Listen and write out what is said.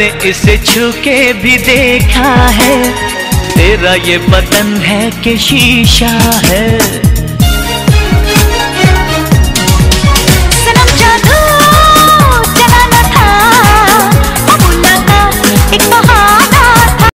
इसे छू के भी देखा है। तेरा ये बदन है कि शीशा है।